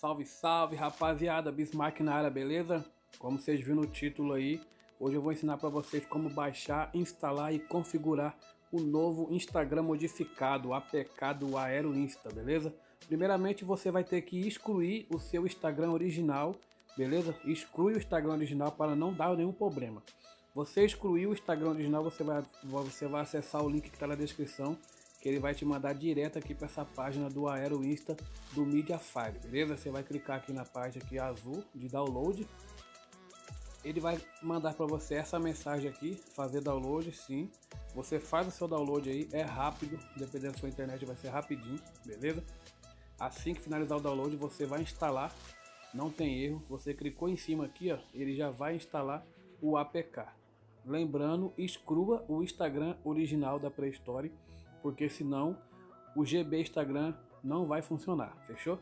Salve, salve, rapaziada, Bismarck na área, beleza? Como vocês viram no título aí, hoje eu vou ensinar para vocês como baixar, instalar e configurar o novo Instagram modificado, APK do Aero Insta, beleza? Primeiramente você vai ter que excluir o seu Instagram original, beleza? Exclui o Instagram original para não dar nenhum problema. Você excluir o Instagram original, você vai, você vai acessar o link que está na descrição que ele vai te mandar direto aqui para essa página do Aero Insta do Mediafire, beleza? Você vai clicar aqui na página aqui azul de download. Ele vai mandar para você essa mensagem aqui, fazer download, sim. Você faz o seu download aí, é rápido, dependendo da sua internet vai ser rapidinho, beleza? Assim que finalizar o download, você vai instalar, não tem erro. Você clicou em cima aqui, ó, ele já vai instalar o APK. Lembrando, exclua o Instagram original da Play Store porque senão o GB Instagram não vai funcionar, fechou?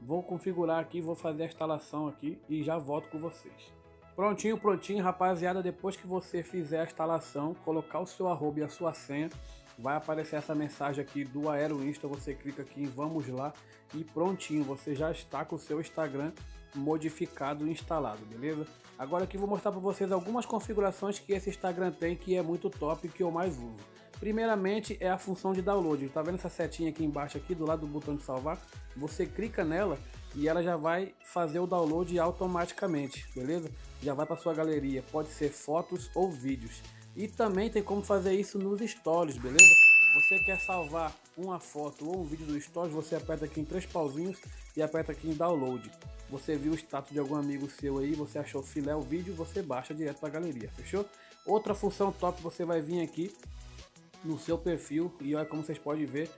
Vou configurar aqui, vou fazer a instalação aqui e já volto com vocês. Prontinho, prontinho, rapaziada, depois que você fizer a instalação, colocar o seu arroba e a sua senha, vai aparecer essa mensagem aqui do Aero Insta, você clica aqui em vamos lá e prontinho, você já está com o seu Instagram modificado e instalado, beleza? Agora aqui vou mostrar para vocês algumas configurações que esse Instagram tem que é muito top que eu mais uso. Primeiramente é a função de download. Tá vendo essa setinha aqui embaixo aqui do lado do botão de salvar? Você clica nela e ela já vai fazer o download automaticamente, beleza? Já vai para sua galeria, pode ser fotos ou vídeos. E também tem como fazer isso nos stories, beleza? Você quer salvar uma foto ou um vídeo do stories, você aperta aqui em três pauzinhos e aperta aqui em download. Você viu o status de algum amigo seu aí, você achou filé o vídeo, você baixa direto para a galeria, fechou? Outra função top, você vai vir aqui no seu perfil e olha como vocês podem ver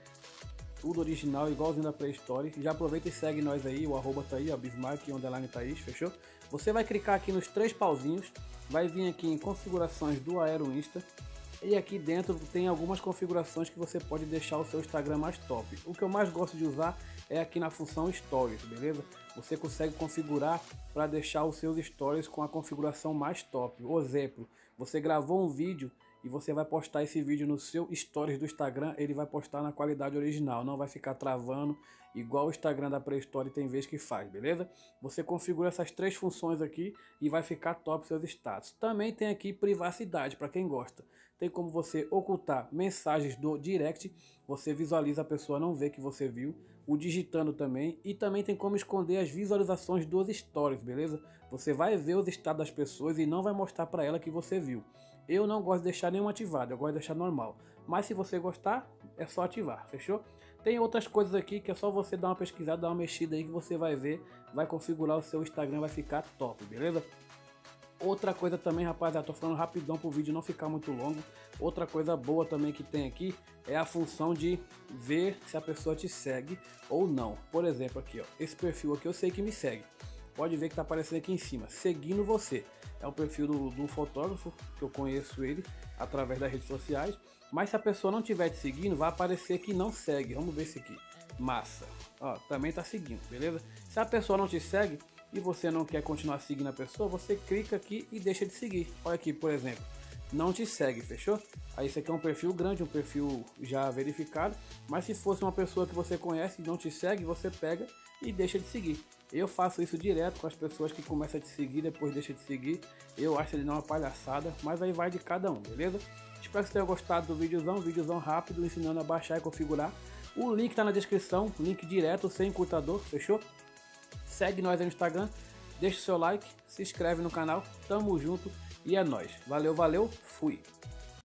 tudo original, igualzinho da Play Store. Já aproveita e segue nós aí, o arroba tá aí, a Bismarck Underline Thaís, fechou? Você vai clicar aqui nos três pauzinhos, vai vir aqui em configurações do Aero Insta e aqui dentro tem algumas configurações que você pode deixar o seu Instagram mais top. O que eu mais gosto de usar é aqui na função Stories, beleza? Você consegue configurar para deixar os seus stories com a configuração mais top. Por exemplo, você gravou um vídeo e você vai postar esse vídeo no seu stories do Instagram, ele vai postar na qualidade original, não vai ficar travando igual o Instagram da Store tem vez que faz, beleza? Você configura essas três funções aqui e vai ficar top seus status. Também tem aqui privacidade para quem gosta. Tem como você ocultar mensagens do direct, você visualiza a pessoa não vê que você viu, o digitando também e também tem como esconder as visualizações dos stories, beleza? Você vai ver os status das pessoas e não vai mostrar para ela que você viu. Eu não gosto de deixar nenhum ativado, eu gosto de deixar normal. Mas se você gostar, é só ativar, fechou? Tem outras coisas aqui que é só você dar uma pesquisada, dar uma mexida aí que você vai ver, vai configurar o seu Instagram, vai ficar top, beleza? Outra coisa também, rapaziada, tô falando rapidão pro vídeo não ficar muito longo. Outra coisa boa também que tem aqui é a função de ver se a pessoa te segue ou não. Por exemplo, aqui, ó, esse perfil aqui eu sei que me segue. Pode ver que tá aparecendo aqui em cima, seguindo você é o perfil do, do fotógrafo, que eu conheço ele através das redes sociais. Mas se a pessoa não estiver te seguindo, vai aparecer que não segue. Vamos ver esse aqui. Massa. Ó, também tá seguindo, beleza? Se a pessoa não te segue e você não quer continuar seguindo a pessoa, você clica aqui e deixa de seguir. Olha aqui, por exemplo. Não te segue, fechou? Aí esse aqui é um perfil grande, um perfil já verificado. Mas se fosse uma pessoa que você conhece e não te segue, você pega e deixa de seguir. Eu faço isso direto com as pessoas que começam a te seguir, depois deixa de seguir. Eu acho ele não uma palhaçada, mas aí vai de cada um, beleza? Espero que você tenha gostado do videozão, videozão rápido, ensinando a baixar e configurar. O link está na descrição, link direto, sem encurtador, fechou? Segue nós no Instagram, deixa o seu like, se inscreve no canal, tamo junto e é nóis. Valeu, valeu, fui!